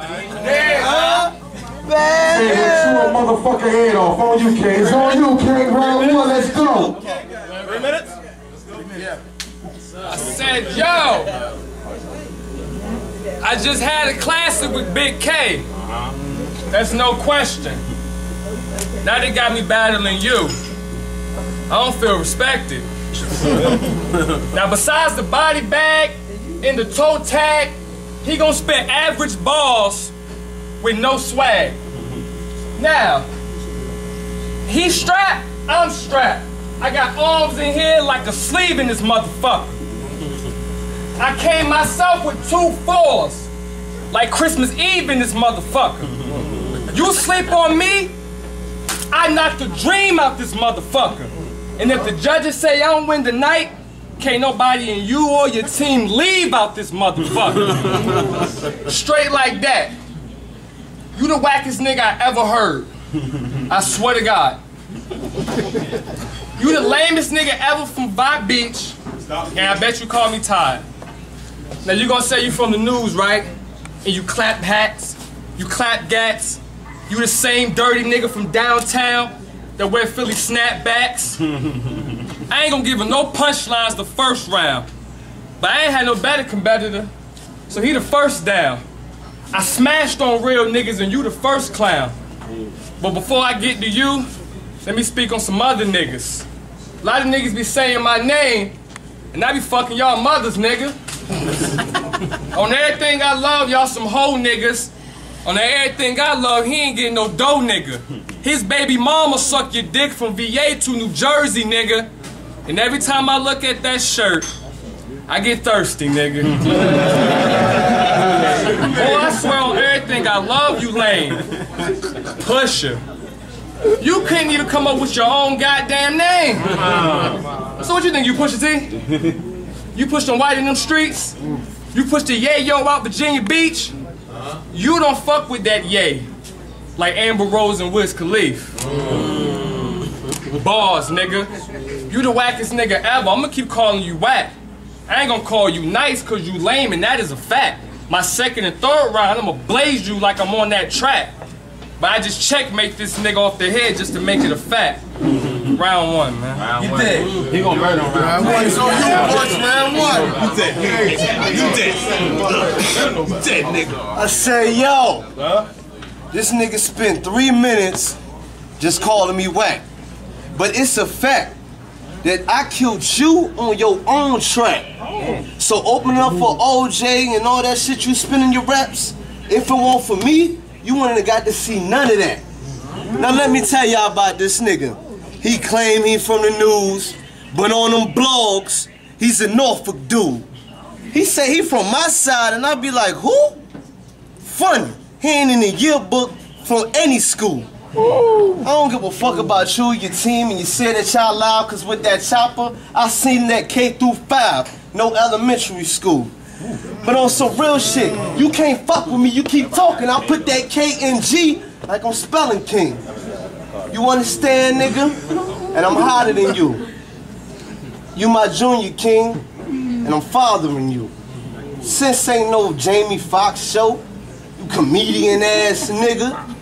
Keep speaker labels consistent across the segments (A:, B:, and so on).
A: Yeah.
B: Man,
C: Chew a motherfucker head off. On you, King. It's on you, King. Round one. Let's go.
A: Three minutes?
D: I said, yo, I just had a classic with Big K. That's no question. Now they got me battling you. I don't feel respected. now besides the body bag and the toe tag, he gonna spit average balls with no swag. Now, he strapped, I'm strapped. I got arms in here like a sleeve in this motherfucker. I came myself with two fours, like Christmas Eve in this motherfucker. You sleep on me, I knock the dream out this motherfucker. And if the judges say I don't win the night, can't nobody in you or your team leave out this motherfucker. Straight like that. You the wackest nigga I ever heard. I swear to God. You the lamest nigga ever from Vibe Beach. And I bet you call me tired. Now you gonna say you from the news, right? And you clap hats, you clap gats. You the same dirty nigga from downtown that wear Philly snapbacks. I ain't gonna give him no punchlines the first round. But I ain't had no better competitor. So he the first down. I smashed on real niggas and you the first clown. But before I get to you, let me speak on some other niggas. A lot of niggas be saying my name, and I be fucking y'all mothers, nigga. on everything I love, y'all some hoe niggas. On everything I love, he ain't getting no dough, nigga. His baby mama suck your dick from VA to New Jersey, nigga. And every time I look at that shirt, I get thirsty, nigga. Boy, I swear on everything, I love you, Lane. Pusher. You couldn't even come up with your own goddamn name. So what you think, you push T? You push them white in them streets? You push the yay yo out Virginia Beach? You don't fuck with that yay. Like Amber Rose and Wiz Khalif. Bars, nigga. You the wackest nigga ever. I'ma keep calling you whack. I ain't gonna call you nice cause you lame and that is a fact. My second and third round, I'ma blaze you like I'm on that track. But I just checkmate this nigga off the head just to make it a fact. round one, man.
A: Round you one. dead.
C: He gonna murder on round
A: one.
C: It's on you, boys, round one.
A: You dead. You dead. You dead, nigga.
B: I say, yo, this nigga spent three minutes just calling me whack. But it's a fact that I killed you on your own track. So open up for OJ and all that shit you spinning your raps. If it weren't for me, you wouldn't have got to see none of that. Now let me tell y'all about this nigga. He claim he from the news, but on them blogs, he's a Norfolk dude. He say he from my side, and I be like, who? Funny. He ain't in the yearbook from any school. I don't give a fuck about you, your team, and you say that y'all loud, cause with that chopper, I seen that K through five, no elementary school. But on some real shit, you can't fuck with me, you keep talking, I'll put that K in G like I'm spelling king. You understand, nigga? And I'm hotter than you. You my junior king, and I'm fathering you. Since ain't no Jamie Foxx show, you comedian ass nigga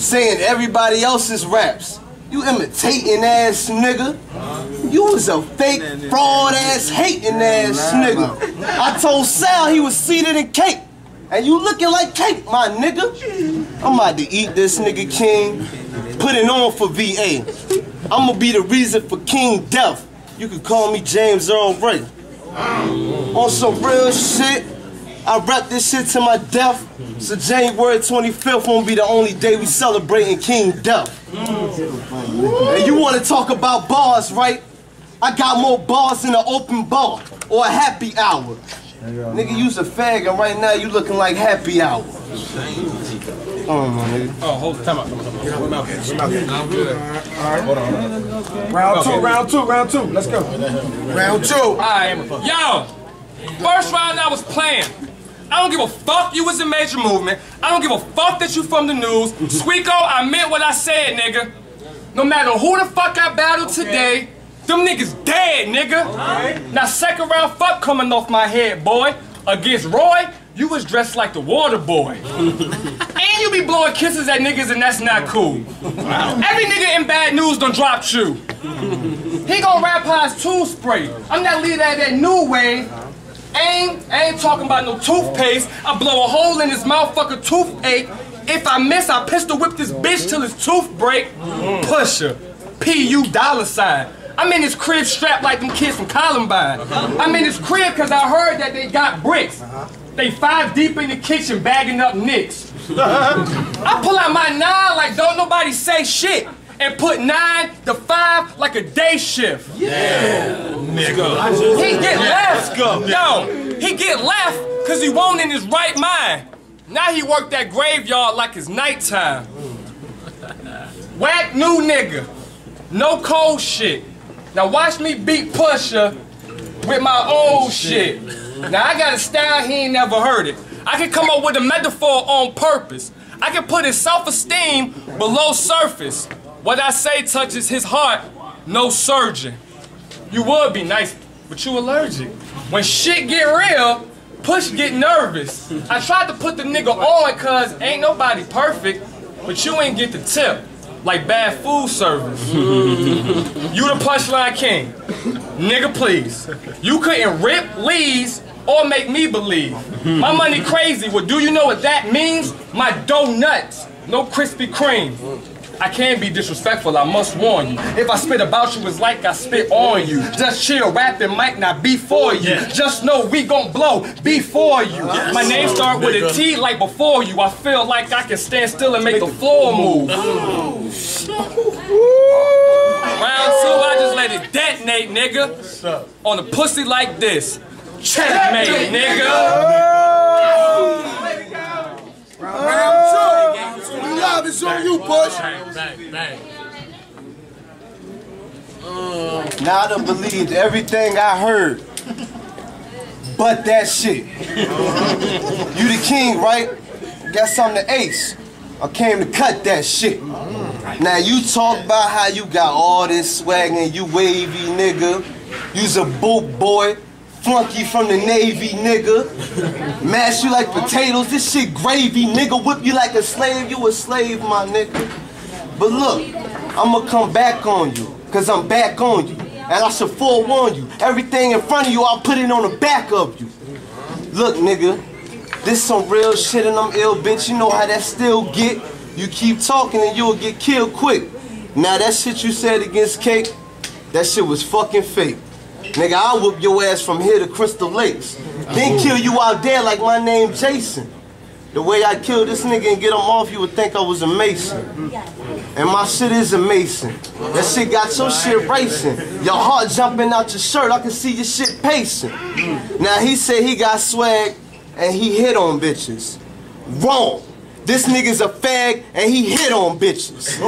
B: saying everybody else's raps. You imitating ass nigga. You was a fake, fraud ass, hating ass nigga. I told Sal he was seated in cake. And you looking like cake, my nigga. I'm about to eat this nigga king. Put it on for VA. I'ma be the reason for King Death. You can call me James Earl Ray. On some real shit, I rap this shit to my death. Mm-hmm. So January 25th won't be the only day we celebrating King Death. Mm-hmm. And you wanna talk about bars, right? I got more bars than an open bar or a happy hour. Nigga, you's a fag and right now you looking like happy hour. Oh, my nigga.
D: Oh, hold time out. I'm good.
A: Hold on. Round two, round two, round two. Let's go. Round two.
D: All right. Yo, first round I was playing. I don't give a fuck you was a major movement. I don't give a fuck that you from the news. Squeako, I meant what I said, nigga. No matter who the fuck I battled today, them niggas dead, nigga. Now second round fuck coming off my head, boy. Against Roy, you was dressed like the water boy. and you be blowing kisses at niggas and that's not cool. Every nigga in bad news done dropped you. He gon' rap his tooth spray. I'm not leader of that new wave. Ain't, ain't talking about no toothpaste. I blow a hole in his motherfucker toothache. If I miss, I pistol whip this bitch till his tooth break. Pusher. P-U dollar sign. I'm in his crib strapped like them kids from Columbine. I'm in his crib cause I heard that they got bricks. They five deep in the kitchen bagging up nicks. I pull out my nine like don't nobody say shit. And put nine to five like a day shift. Yeah, nigga. He get left. Yo, he get left because he won't in his right mind. Now he work that graveyard like it's nighttime. Whack new nigga. No cold shit. Now watch me beat Pusher with my old shit. Now I got a style he ain't never heard it. I can come up with a metaphor on purpose. I can put his self-esteem below surface. What I say touches his heart, no surgeon. You would be nice, but you allergic. When shit get real, push get nervous. I tried to put the nigga on cause ain't nobody perfect, but you ain't get the tip. Like bad food service. you the punchline king. Nigga, please. You couldn't rip leads or make me believe. My money crazy. Well, do you know what that means? My dough nuts. No Krispy Kreme. I can't be disrespectful, I must warn you. If I spit about you, it's like I spit on you. Just chill, rapping might not be for you. Just know we gon' blow before you. My name start with a T like before you. I feel like I can stand still and make the floor move. Round two, I just let it detonate, nigga. On a pussy like this. Checkmate, nigga.
C: Round it's on you, Push.
B: Now I done believed everything I heard. But that shit. you the king, right? Guess I'm the ace. I came to cut that shit. Now you talk about how you got all this swag and you wavy nigga. You's a boot boy. Flunky from the Navy, nigga. Mash you like potatoes. This shit gravy, nigga. Whip you like a slave. You a slave, my nigga. But look, I'ma come back on you, cause I'm back on you. And I should forewarn you, everything in front of you, I'll put it on the back of you. Look, nigga, this some real shit and I'm ill, bitch. You know how that still get. You keep talking and you'll get killed quick. Now that shit you said against Cake, that shit was fucking fake. Nigga, I'll whoop your ass from here to Crystal Lakes. Then kill you out there like my name Jason. The way I kill this nigga and get him off, you would think I was a mason. And my shit is a mason. That shit got your shit racing. Your heart jumping out your shirt, I can see your shit pacing. Now he said he got swag and he hit on bitches. Wrong. This nigga's a fag and he hit on bitches.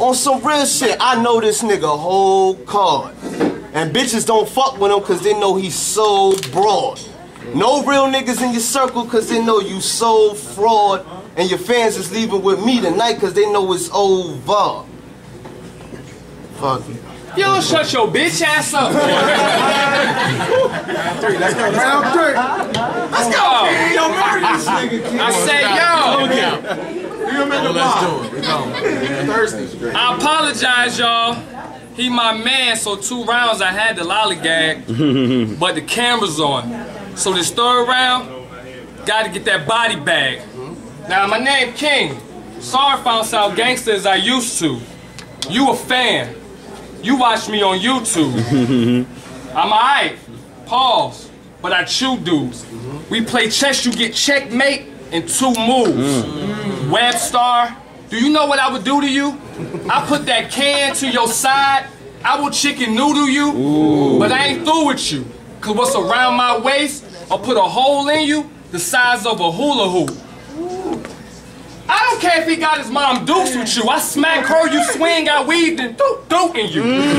B: on some real shit, I know this nigga whole card. And bitches don't fuck with him cause they know he's so broad. No real niggas in your circle cause they know you so fraud. And your fans is leaving with me tonight cause they know it's over. Fuck it.
D: You don't shut your bitch ass up.
C: Let's go. Round three.
D: Let's go.
C: Yo, murder this nigga, kid.
D: I said, yo,
C: You him in the bar. Thirsty.
D: I apologize, y'all. He my man, so two rounds I had the lollygag, but the camera's on. So this third round, gotta get that body bag. Now my name King. Sorry if I don't sound gangster as I used to. You a fan. You watch me on YouTube. I'm alright. Pause. But I chew dudes. We play chess, you get checkmate in two moves. Mm. Webstar, do you know what I would do to you? I put that can to your side. I will chicken noodle you. But I ain't through with you. Cause what's around my waist, I'll put a hole in you the size of a hula hoop. I don't care if he got his mom dukes with you. I smack her, you swing, I weaved and dook duking you. Mm.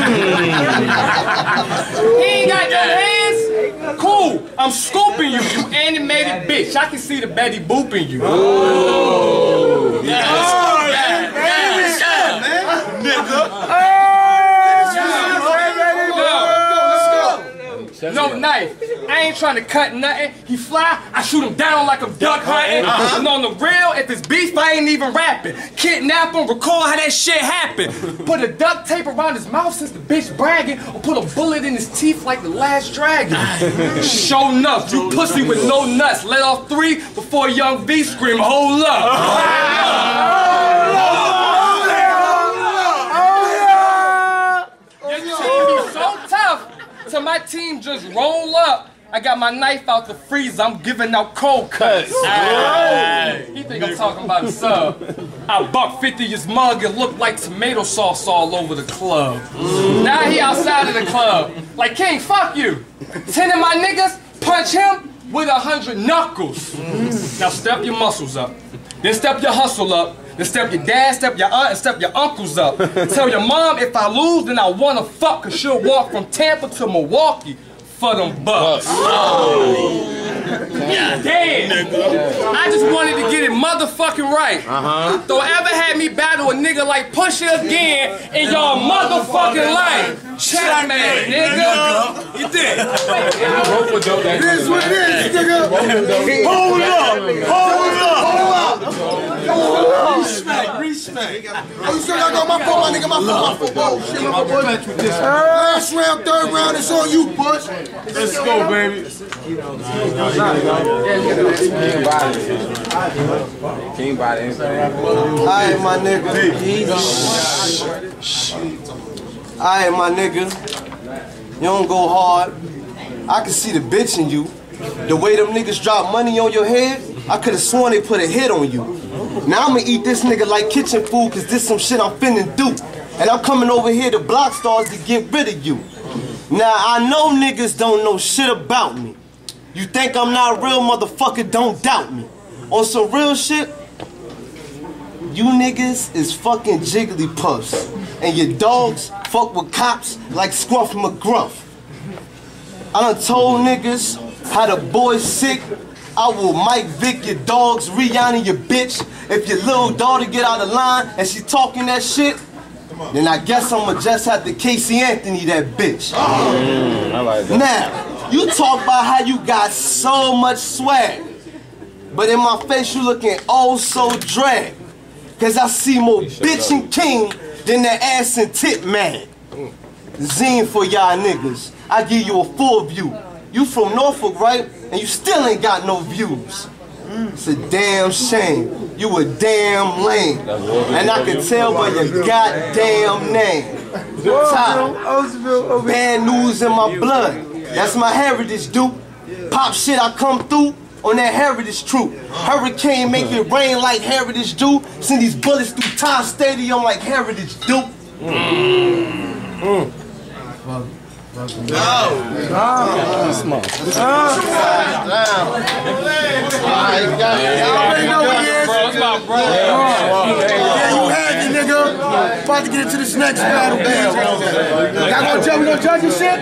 D: he ain't got no hands. Cool. I'm scooping you, you animated bitch. I can see the Betty booping you. Oh, knife. I ain't trying to cut nothing. He fly, I shoot him down like I'm duck hunting. And on the real, if it's beef, I ain't even rapping. Kidnap him, recall how that shit happened. Put a duct tape around his mouth since the bitch bragging, or put a bullet in his teeth like the last dragon. Show enough, you pussy with no nuts. Let off three before young V scream, hold up. Your team be so tough till my team just roll up. I got my knife out the freezer. I'm giving out cold cuts. Ah. He think I'm talking about a sub. I buck 50 his mug and look like tomato sauce all over the club. Mm. Now he outside of the club. Like King, fuck you. Ten of my niggas punch him with a hundred knuckles. Mm. Now step your muscles up. Then step your hustle up. Then step your dad, step your aunt, and step your uncles up. Tell your mom if I lose, then I wanna fuck, cause she'll walk from Tampa to Milwaukee for them bucks. Damn. I just wanted to get it motherfucking right. Uh-huh. Don't ever have me battle a nigga like Pusha again in y'all motherfucking life. Checkmate, nigga. You did.
C: It is what it is, nigga. Hold up. Hold up. Hold up. Respect, respect. Oh, you still got my fault, my nigga, my fault, my fault. Oh, shit, my boy. Last round, third round, it's on you, Push.
A: Let's go, baby.
E: King body.
B: Alright, my nigga. Alright, my nigga. You don't go hard. I can see the bitch in you. The way them niggas drop money on your head, I could have sworn they put a hit on you. Now I'ma eat this nigga like kitchen food, cause this some shit I'm finna do. And I'm coming over here to Blockstarz to get rid of you. Now I know niggas don't know shit about me. You think I'm not real, motherfucker, don't doubt me. On some real shit, you niggas is fucking Jigglypuffs. And your dogs fuck with cops like Scruff McGruff. I done told niggas how the boy's sick. I will Mike Vick your dogs, Rihanna your bitch. If your little daughter get out of line and she talking that shit, then I guess I'ma just have to Casey Anthony that bitch.
E: Mm, I like that.
B: Now, you talk about how you got so much swag, but in my face you looking oh so drag. Cause I see more bitch and king than that ass and tit man. Zine for y'all niggas. I give you a full view. You from Norfolk, right? And you still ain't got no views. It's a damn shame. You a damn lame. And I can tell by your goddamn name. Ty. Bad news in my blood. That's my heritage, dude. Pop shit I come through on that heritage troop. Hurricane make it rain like heritage do. Send these bullets through Ty Stadium like heritage do.
C: Y'all already know what it is.
D: Bro, it's my brother.
C: Yeah, you had it, nigga. About to get into this next battle, man. Y'all gonna judge, we gonna judge this shit?